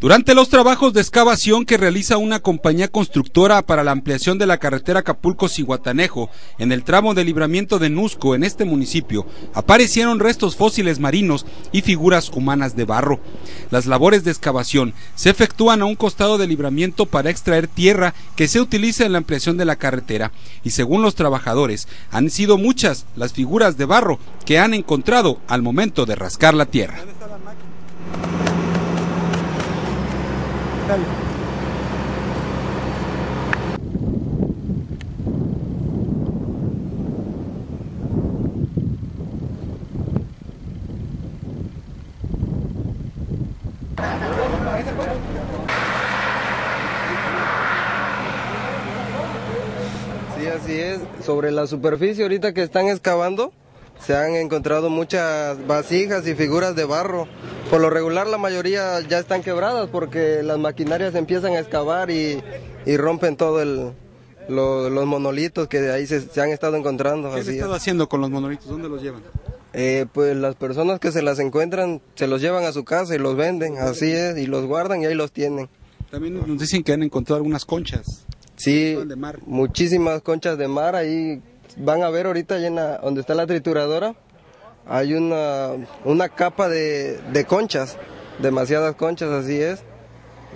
Durante los trabajos de excavación que realiza una compañía constructora para la ampliación de la carretera Acapulco-Cihuatanejo en el tramo de libramiento de Nusco en este municipio, aparecieron restos fósiles marinos y figuras humanas de barro. Las labores de excavación se efectúan a un costado del libramiento para extraer tierra que se utiliza en la ampliación de la carretera y según los trabajadores han sido muchas las figuras de barro que han encontrado al momento de rascar la tierra. Sí, así es. Sobre la superficie ahorita que están excavando, se han encontrado muchas vasijas y figuras de barro. Por lo regular la mayoría ya están quebradas porque las maquinarias empiezan a excavar y, rompen todo el, los monolitos que de ahí se, han estado encontrando. ¿Qué se estado haciendo con los monolitos? ¿Dónde los llevan? Eh, pues las personas que se las encuentran se los llevan a su casa y los venden, así es, y los guardan y ahí los tienen. También nos dicen que han encontrado algunas conchas. Sí, muchísimas conchas de mar ahí van a ver ahorita allá donde está la trituradora, hay una, una capa de, de conchas, demasiadas conchas, así es,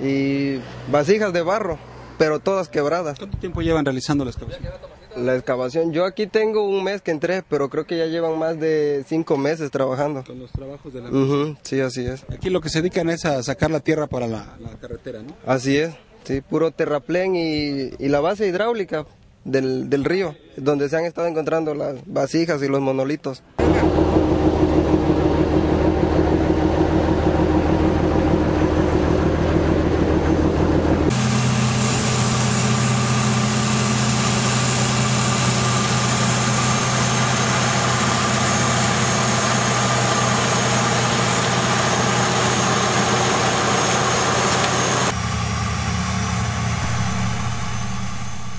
y vasijas de barro, pero todas quebradas. ¿Cuánto tiempo llevan realizando la excavación? La excavación, yo aquí tengo un mes que entré, pero creo que ya llevan más de cinco meses trabajando. Con los trabajos de la Sí, así es. Aquí lo que se dedican es a sacar la tierra para la, carretera, ¿no? Así es, sí, puro terraplén y, y la base hidráulica del, del río, donde se han estado encontrando las vasijas y los monolitos.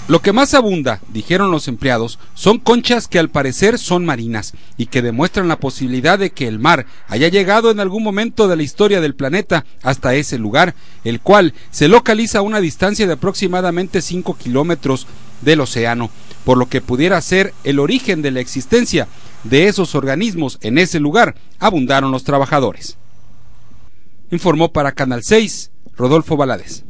Lo que más abunda, dijeron los empleados, son conchas que al parecer son marinas y que demuestran la posibilidad de que el mar haya llegado en algún momento de la historia del planeta hasta ese lugar, el cual se localiza a una distancia de aproximadamente 5 kilómetros del océano, por lo que pudiera ser el origen de la existencia de esos organismos en ese lugar, abundaron los trabajadores. Informó para Canal 6 Rodolfo Balades.